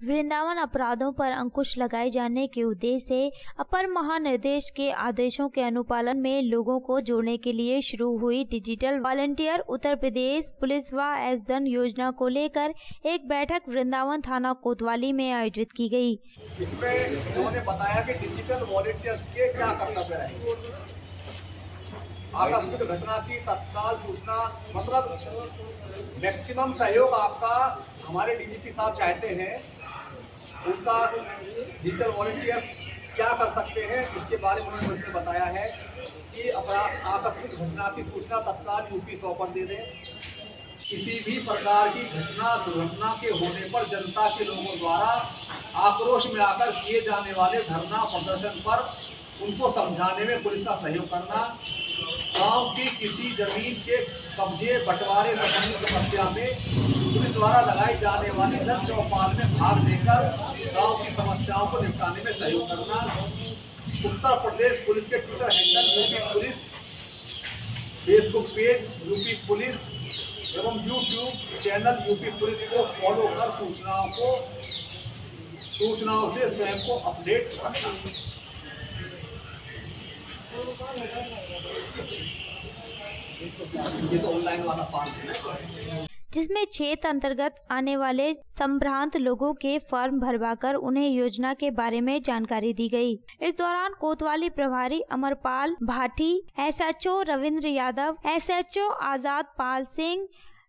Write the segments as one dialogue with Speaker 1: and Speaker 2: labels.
Speaker 1: वृंदावन अपराधों पर अंकुश लगाए जाने के उद्देश्य से अपर महानिर्देश के आदेशों के अनुपालन में लोगों को जोड़ने के लिए शुरू हुई digital volunteer Uttar Pradesh police व एसदन योजना को लेकर एक बैठक वृंदावन थाना कोतवाली में आयोजित की गई।
Speaker 2: इसमें उन्होंने बताया कि डिजिटल वॉलंटियर्स के क्या कर्तव्य रहेंगे आकस्मिक घटना की तत्काल सूचना मतलब मैक्सिमम सहयोग आपका हमारे डीजीपी साहब चाहते हैं उनका डिजिटल वॉलंटियर्स क्या कर सकते हैं, इसके बारे में उन्होंने बताया है कि अपराध आकस्मिक घटना की सूचना तत्काल यूपी सौ पर दे दें। किसी भी प्रकार की घटना, दुर्घटना के होने पर जनता के लोगों द्वारा आक्रोश में आकर किए जाने वाले धरना प्रदर्शन पर उनको समझाने में पुलिस का सहयोग करना, गाँव की किसी ज़मीन के कब्जे, बंटवारे संबंधी समस्या में पुलिस द्वारा लगाई जाने वाली जन चौपाल में भाग लेकर गाँव की समस्याओं को निपटाने में सहयोग करना। उत्तर प्रदेश पुलिस के Twitter handle UP police, Facebook page UP police एवं यूट्यूब चैनल यूपी पुलिस को फॉलो कर सूचनाओं को, सूचनाओं से स्वयं को अपडेट रखना
Speaker 1: जिसमें क्षेत्र अंतर्गत आने वाले संभ्रांत लोगों के फॉर्म भरवाकर उन्हें योजना के बारे में जानकारी दी गई। इस दौरान कोतवाली प्रभारी अमरपाल भाटी, एसएचओ रविंद्र यादव, एसएचओ आज़ाद पाल सिंह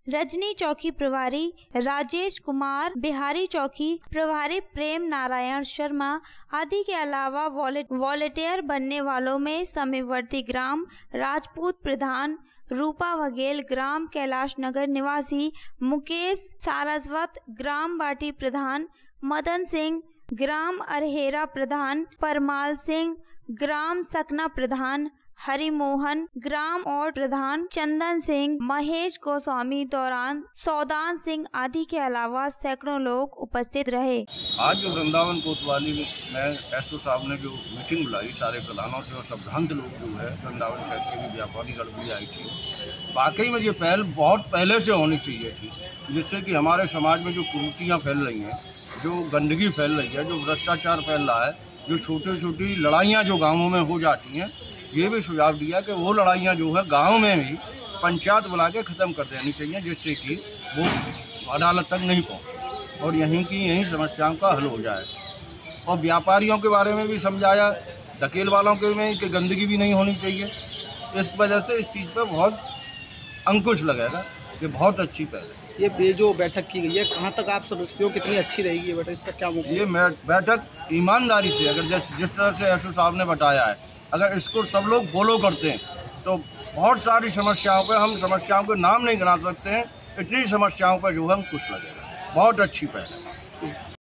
Speaker 1: रजनी चौकी प्रभारी, राजेश कुमार बिहारी चौकी प्रभारी, प्रेम नारायण शर्मा आदि के अलावा वॉलेटियर बनने वालों में समयवर्ती ग्राम राजपूत प्रधान, रूपा वघेल ग्राम कैलाश नगर निवासी, मुकेश सारस्वत ग्राम बाटी प्रधान, मदन सिंह ग्राम अरहेरा प्रधान, परमाल सिंह ग्राम सकना प्रधान हरिमोहन, ग्राम और प्रधान चंदन सिंह, महेश गोस्वामी दौरान सौदान सिंह आदि के अलावा सैकड़ों लोग उपस्थित रहे।
Speaker 3: आज जो वृंदावन कोतवाली में एसओ साहब ने जो मीटिंग बुलाई, सारे प्रधानों से और संभ्रांत लोग जो है, वृंदावन शहर के भी व्यापारी गढ़ भी आई थी। वाकई में ये पहल बहुत पहले से होनी चाहिए थी, जिससे कि हमारे समाज में जो कुरुतियाँ फैल रही हैं, जो गंदगी फैल रही है, जो भ्रष्टाचार फैल रहा है, जो छोटी छोटी लड़ाइयाँ जो गाँवों में हो जाती हैं ये भी सुझाव दिया कि वो लड़ाइयाँ जो है गाँव में भी पंचायत बुला के ख़त्म कर देनी चाहिए जिससे कि वो अदालत तक नहीं पहुँचे और यहीं की यहीं समस्याओं का हल हो जाए। और व्यापारियों के बारे में भी समझाया धकेल वालों के में कि गंदगी भी नहीं होनी चाहिए। इस वजह से इस चीज़ पर बहुत अंकुश लगेगा कि बहुत अच्छी पहल
Speaker 4: ये जो बैठक की गई है कहाँ तक आप सदस्यों कितनी अच्छी रहेगी? ये बैठक इसका क्या
Speaker 3: ये बैठक ईमानदारी से अगर जिस जिस तरह से एस साहब ने बताया है अगर इसको सब लोग फॉलो करते हैं तो बहुत सारी समस्याओं पर हम समस्याओं के नाम नहीं गिना सकते हैं, इतनी समस्याओं पर जो है हम खुश लगेगा। बहुत अच्छी पहल है।